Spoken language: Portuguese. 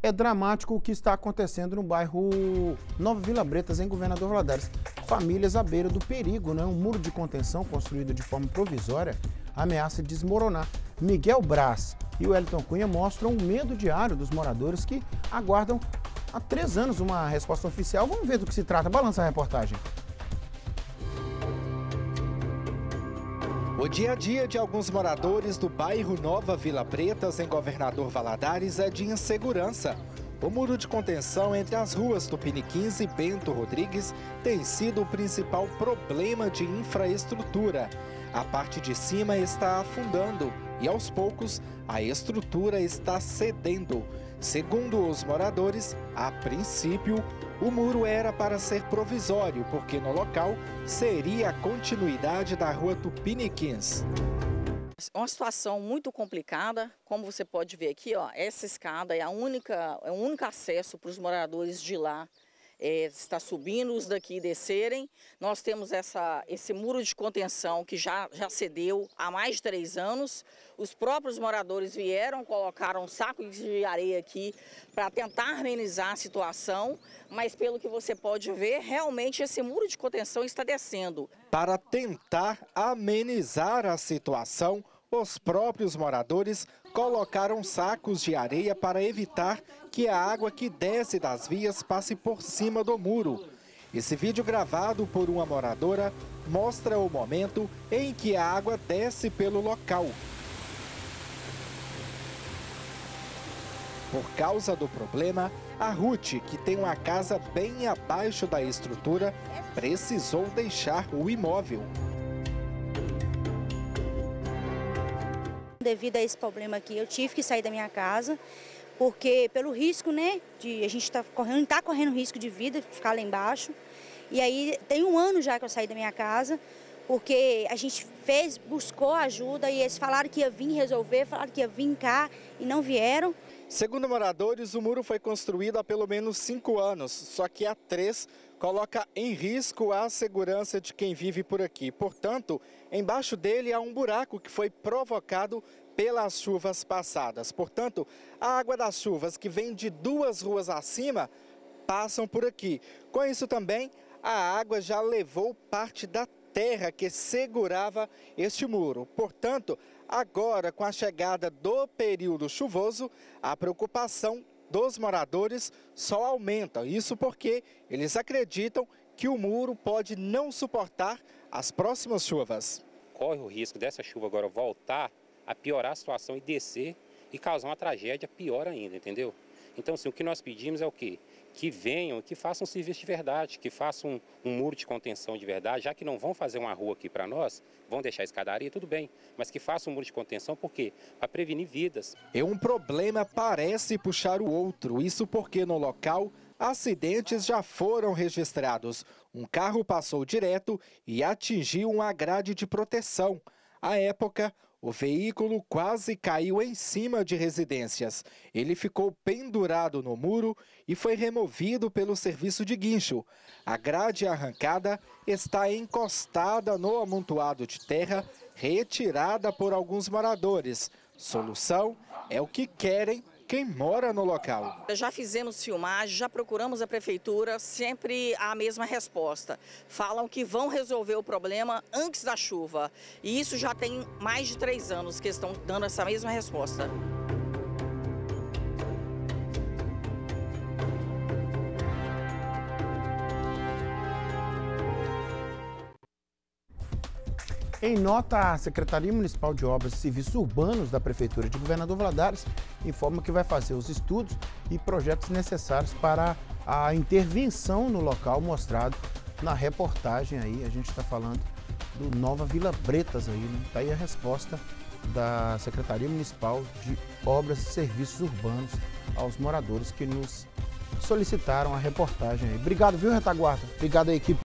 É dramático o que está acontecendo no bairro Nova Vila Bretas, em Governador Valadares. Famílias à beira do perigo, né? Um muro de contenção construído de forma provisória ameaça desmoronar. Miguel Braz e o Elton Cunha mostram o medo diário dos moradores que aguardam há três anos uma resposta oficial. Vamos ver do que se trata. Balança a reportagem. O dia a dia de alguns moradores do bairro Nova Vila Pretas, em Governador Valadares, é de insegurança. O muro de contenção entre as ruas Tupiniquins e Bento Rodrigues tem sido o principal problema de infraestrutura. A parte de cima está afundando e, aos poucos, a estrutura está cedendo. Segundo os moradores, a princípio, o muro era para ser provisório, porque no local seria a continuidade da rua Tupiniquins. É uma situação muito complicada, como você pode ver aqui, ó, essa escada é, a única, é o único acesso para os moradores de lá é, está subindo, os daqui descerem. Nós temos essa, esse muro de contenção que já, já cedeu há mais de três anos. Os próprios moradores vieram, colocaram um saco de areia aqui para tentar amenizar a situação, mas pelo que você pode ver, realmente esse muro de contenção está descendo. Para tentar amenizar a situação, os próprios moradores colocaram sacos de areia para evitar que a água que desce das vias passe por cima do muro. Esse vídeo gravado por uma moradora mostra o momento em que a água desce pelo local. Por causa do problema, a Ruth, que tem uma casa bem abaixo da estrutura, precisou deixar o imóvel. Devido a esse problema aqui, eu tive que sair da minha casa, porque pelo risco, né, de a gente está correndo, tá correndo risco de vida, ficar lá embaixo. E aí tem um ano já que eu saí da minha casa, porque a gente fez, buscou ajuda e eles falaram que ia vir resolver, falaram que ia vir cá e não vieram. Segundo moradores, o muro foi construído há pelo menos cinco anos, só que há três coloca em risco a segurança de quem vive por aqui. Portanto, embaixo dele há um buraco que foi provocado pelas chuvas passadas. Portanto, a água das chuvas que vem de duas ruas acima passam por aqui. Com isso também, a água já levou parte da terra que segurava este muro. Portanto, agora com a chegada do período chuvoso, a preocupação dos moradores só aumenta. Isso porque eles acreditam que o muro pode não suportar as próximas chuvas. Corre o risco dessa chuva agora voltar a piorar a situação e descer e causar uma tragédia pior ainda, entendeu? Então, assim, o que nós pedimos é o quê? Que venham, que façam serviço de verdade, que façam um, um muro de contenção de verdade, já que não vão fazer uma rua aqui para nós, vão deixar a escadaria, tudo bem, mas que façam um muro de contenção, por quê? Para prevenir vidas. E um problema parece puxar o outro, isso porque no local acidentes já foram registrados. Um carro passou direto e atingiu uma grade de proteção. À época, o veículo quase caiu em cima de residências. Ele ficou pendurado no muro e foi removido pelo serviço de guincho. A grade arrancada está encostada no amontoado de terra, retirada por alguns moradores. Solução é o que querem quem mora no local. Já fizemos filmagem, já procuramos a prefeitura, sempre a mesma resposta. Falam que vão resolver o problema antes da chuva. E isso já tem mais de três anos que estão dando essa mesma resposta. Em nota, a Secretaria Municipal de Obras e Serviços Urbanos da Prefeitura de Governador Valadares informa que vai fazer os estudos e projetos necessários para a intervenção no local mostrado na reportagem aí. A gente está falando do Nova Vila Bretas aí, né? Está aí a resposta da Secretaria Municipal de Obras e Serviços Urbanos aos moradores que nos solicitaram a reportagem aí. Obrigado, viu, Retaguarda? Obrigado à equipe.